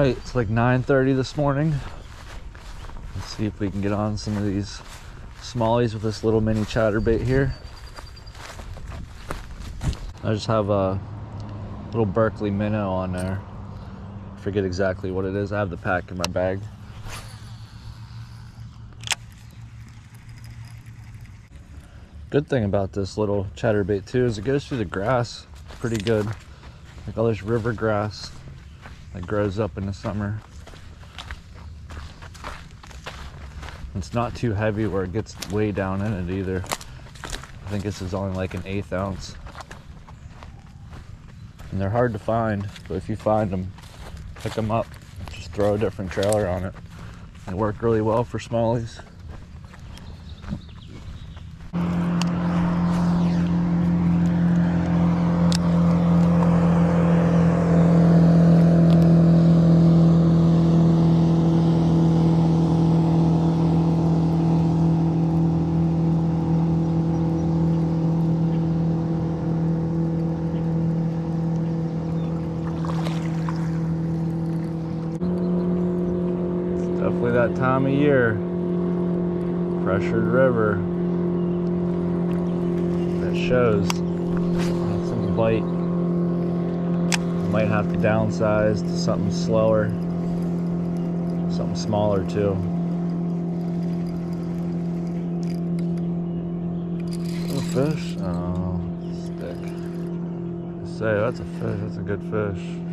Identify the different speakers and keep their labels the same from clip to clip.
Speaker 1: Right, it's like 9.30 this morning. Let's see if we can get on some of these smallies with this little mini chatterbait here. I just have a little Berkley minnow on there. I forget exactly what it is. I have the pack in my bag. Good thing about this little chatterbait too is it goes through the grass pretty good. Like oh, all this river grass that grows up in the summer. It's not too heavy where it gets way down in it either. I think this is only like an eighth ounce. And they're hard to find, but if you find them, pick them up. Just throw a different trailer on it. They work really well for smallies. Definitely that time of year. Pressured river. That shows. Some bite. Might have to downsize to something slower. Something smaller too. A fish? Oh, stick. I say that's a fish. That's a good fish.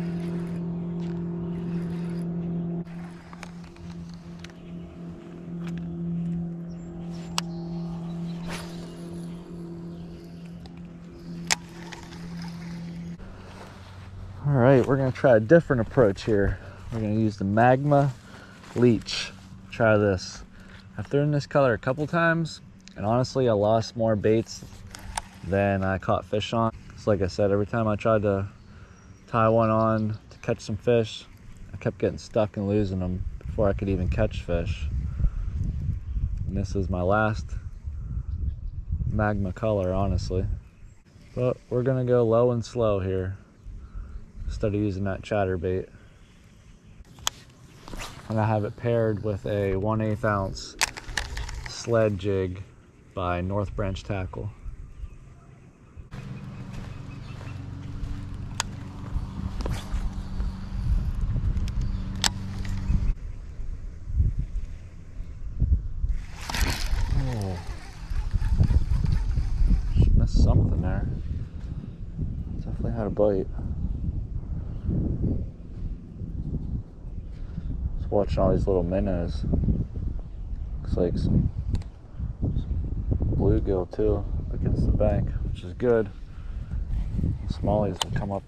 Speaker 1: Try a different approach here. We're gonna use the Magma Leech. Try this. I've thrown this color a couple times, and honestly, I lost more baits than I caught fish on. So like I said, every time I tried to tie one on to catch some fish, I kept getting stuck and losing them before I could even catch fish. And this is my last magma color, honestly. But we're gonna go low and slow here instead of using that chatterbait. And I have it paired with a 1 8 ounce sled jig by North Branch Tackle. Oh. Missed something there. Definitely had a bite. Watching all these little minnows. Looks like some, some bluegill too against the bank, which is good. Smallies will come up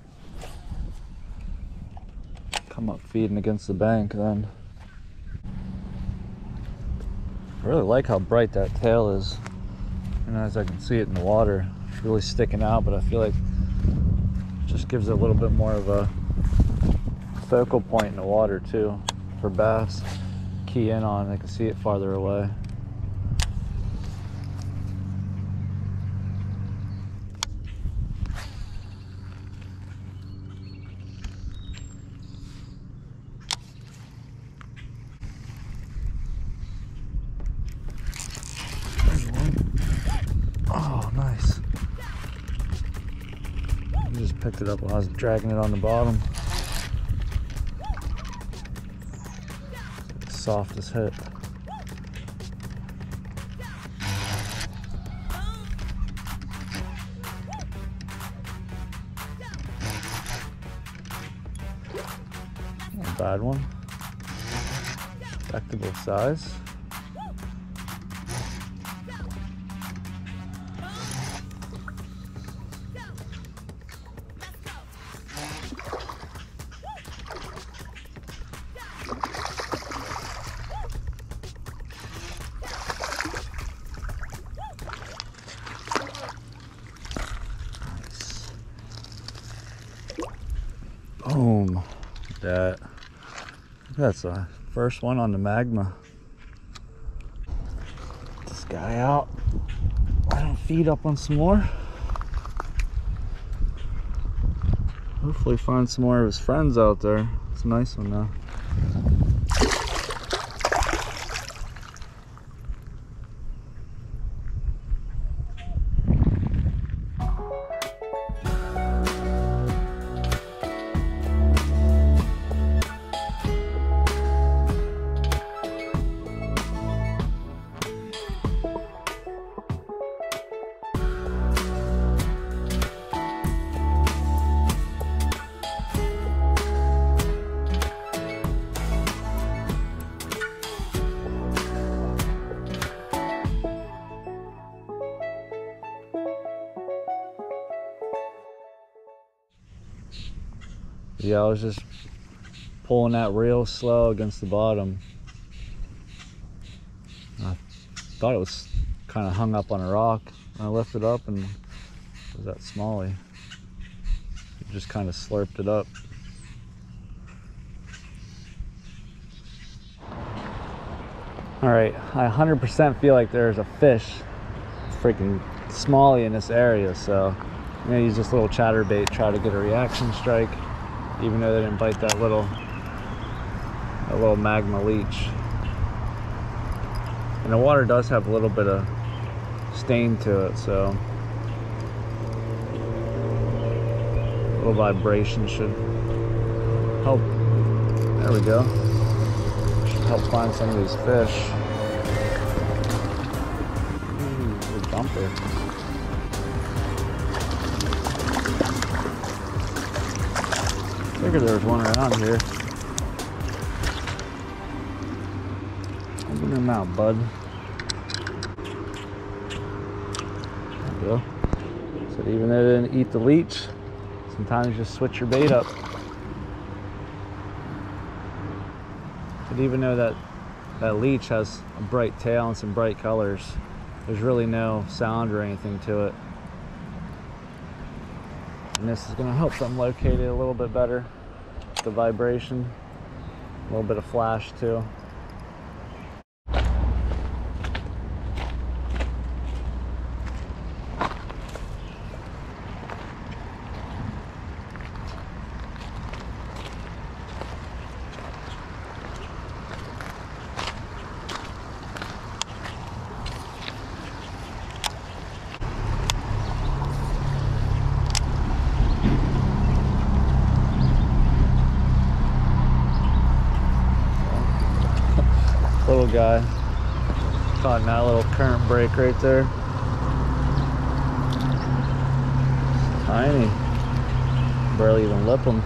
Speaker 1: come up feeding against the bank then. I really like how bright that tail is. And as I can see it in the water, it's really sticking out, but I feel like it just gives it a little bit more of a focal point in the water too for bass. Key in on, they can see it farther away. Oh, nice. I just picked it up while I was dragging it on the bottom. Soft as a bad one. Respectable size. That. That's the first one on the magma. This guy out. Let him feed up on some more. Hopefully find some more of his friends out there. It's a nice one though. Yeah, I was just pulling that real slow against the bottom. I thought it was kind of hung up on a rock. I lifted up and it was that smallie. It just kind of slurped it up. All right, I 100% feel like there's a fish, freaking smallie in this area, so I'm gonna use this little chatterbait, try to get a reaction strike even though they didn't bite that little a little magma leech and the water does have a little bit of stain to it so a little vibration should help. There we go. Should help find some of these fish. Ooh, Figured there was one around here. Open your mouth, bud. There go. So even though they didn't eat the leech, sometimes just switch your bait up. But even though that, that leech has a bright tail and some bright colors, there's really no sound or anything to it. And this is gonna help them locate it a little bit better. The vibration, a little bit of flash too. Guy. Caught in that little current break right there. Tiny. Barely even lip them.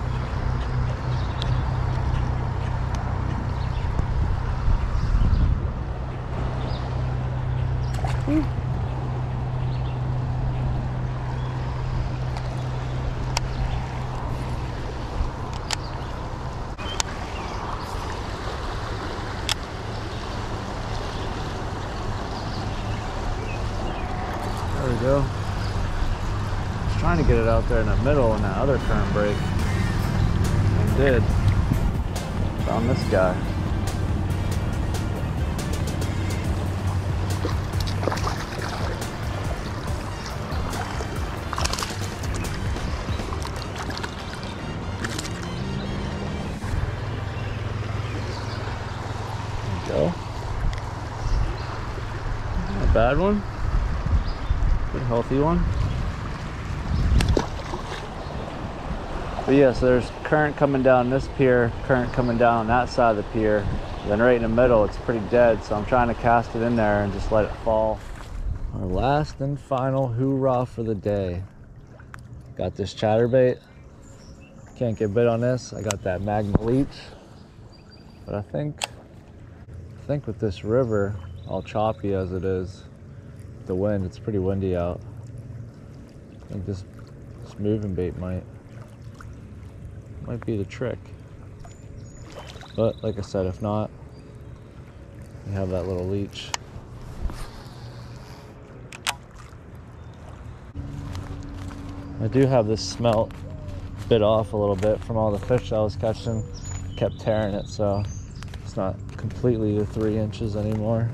Speaker 1: Go. I was trying to get it out there in the middle in that other current break. And did. Found this guy. Bad one. Healthy one. But yeah, so there's current coming down this pier, current coming down that side of the pier. Then right in the middle, it's pretty dead. So I'm trying to cast it in there and just let it fall. Our last and final hoorah for the day. Got this chatterbait. Can't get bit on this. I got that magma leech. But I think, I think with this river, all choppy as it is, the wind, it's pretty windy out. I think this, this moving bait might, might be the trick. But like I said, if not, we have that little leech. I do have this smelt bit off a little bit from all the fish I was catching. Kept tearing it, so it's not completely the three inches anymore.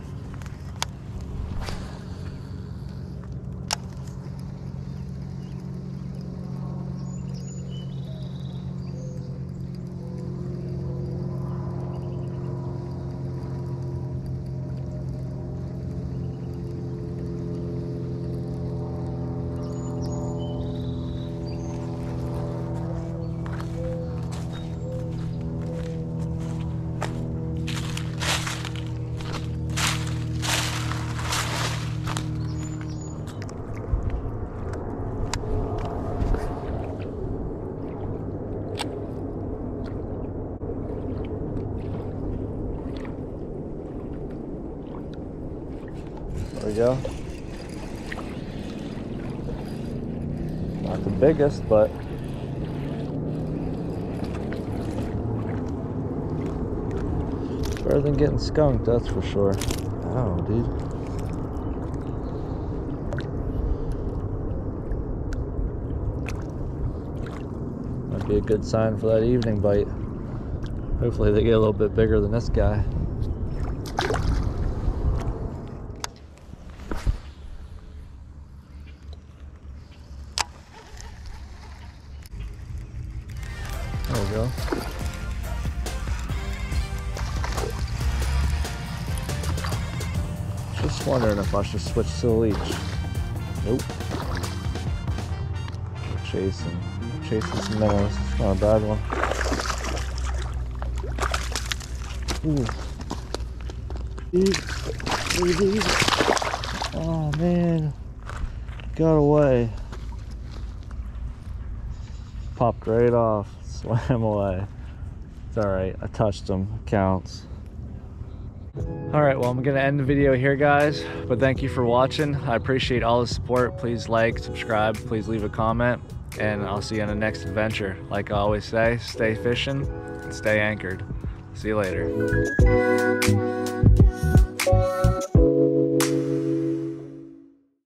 Speaker 1: Go. Not the biggest, but better than getting skunked, that's for sure. Oh, dude. Might be a good sign for that evening bite. Hopefully they get a little bit bigger than this guy. Wondering if switch to the leech. Nope. Chasing. Chasing some minnows. It's not a bad one. Ooh. Eat. Eat. Oh man. Got away. Popped right off. Swam away. It's alright. I touched him. Counts. All right, well, I'm gonna end the video here, guys, but thank you for watching. I appreciate all the support. Please like, subscribe, please leave a comment, and I'll see you on the next adventure. Like I always say, stay fishing and stay anchored. See you later.